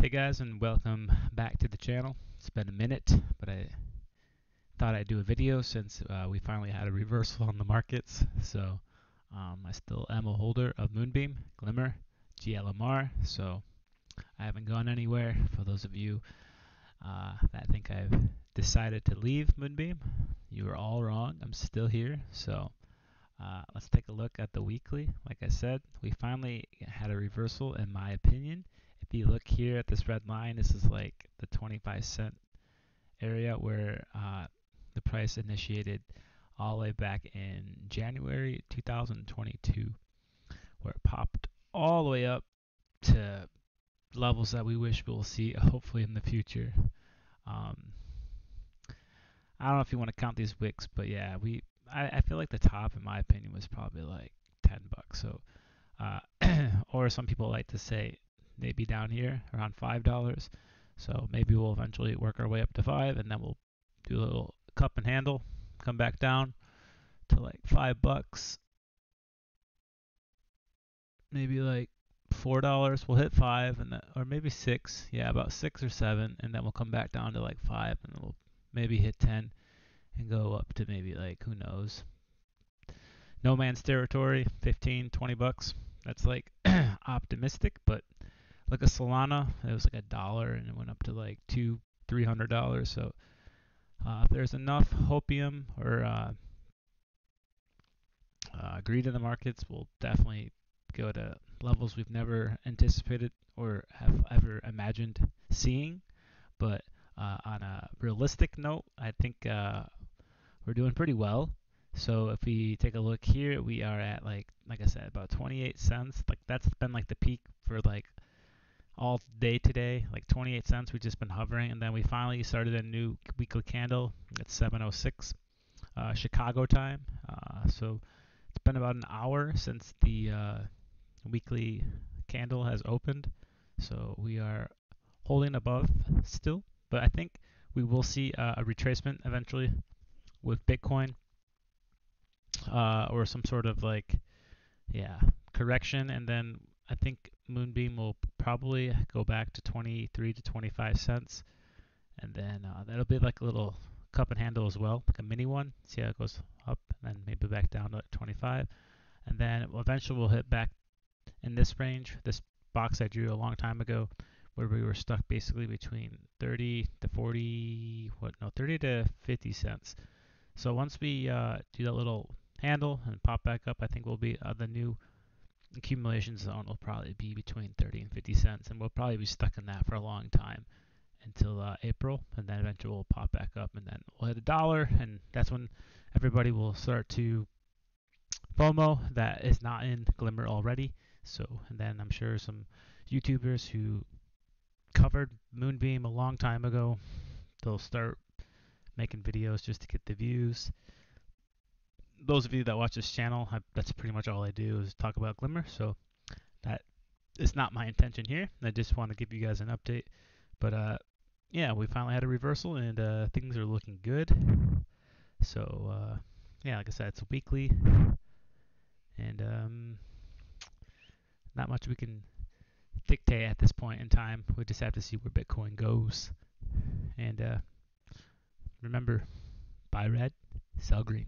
Hey guys, and welcome back to the channel. It's been a minute, but I thought I'd do a video since uh, we finally had a reversal on the markets. So um, I still am a holder of Moonbeam, Glimmer, GLMR. So I haven't gone anywhere. For those of you uh, that think I've decided to leave Moonbeam, you are all wrong. I'm still here. So uh, let's take a look at the weekly. Like I said, we finally had a reversal, in my opinion. If you look here at this red line, this is like the 25 cent area where uh, the price initiated all the way back in January 2022, where it popped all the way up to levels that we wish we'll see hopefully in the future. Um, I don't know if you want to count these wicks, but yeah, we I, I feel like the top, in my opinion, was probably like 10 bucks. So, uh, or some people like to say maybe down here around five dollars. So maybe we'll eventually work our way up to five, and then we'll do a little cup and handle, come back down to like five bucks, maybe like four dollars. We'll hit five, and then, or maybe six. Yeah, about six or seven, and then we'll come back down to like five, and we'll maybe hit ten and go up to maybe like who knows no man's territory 15 20 bucks that's like optimistic but look a solana it was like a dollar and it went up to like two three hundred dollars so uh, if there's enough hopium or uh, uh, greed in the markets we'll definitely go to levels we've never anticipated or have ever imagined seeing but uh, on a realistic note, I think uh, we're doing pretty well. So if we take a look here, we are at like like I said, about 28 cents. Like that's been like the peak for like all day today, like 28 cents. We've just been hovering, and then we finally started a new weekly candle at 7:06 uh, Chicago time. Uh, so it's been about an hour since the uh, weekly candle has opened. So we are holding above still, but I think we will see a retracement eventually with Bitcoin uh, or some sort of like, yeah, correction. And then I think Moonbeam will probably go back to 23 to 25 cents. And then uh, that'll be like a little cup and handle as well, like a mini one. See how it goes up and then maybe back down to 25. And then eventually we'll hit back in this range, this box I drew a long time ago, where we were stuck basically between 30 to 40, what, no, 30 to 50 cents. So once we uh, do that little handle and pop back up, I think we'll be uh, the new accumulation zone will probably be between 30 and 50 cents, and we'll probably be stuck in that for a long time until uh, April, and then eventually we'll pop back up, and then we'll hit a dollar, and that's when everybody will start to FOMO that is not in Glimmer already. So, and then I'm sure some YouTubers who covered Moonbeam a long time ago, they'll start making videos just to get the views. Those of you that watch this channel, I, that's pretty much all I do is talk about Glimmer. So that is not my intention here. I just want to give you guys an update. But uh, yeah, we finally had a reversal and uh, things are looking good. So uh, yeah, like I said, it's weekly, and um, not much we can dictate at this point in time. We just have to see where Bitcoin goes. And uh, Remember, buy red, sell green.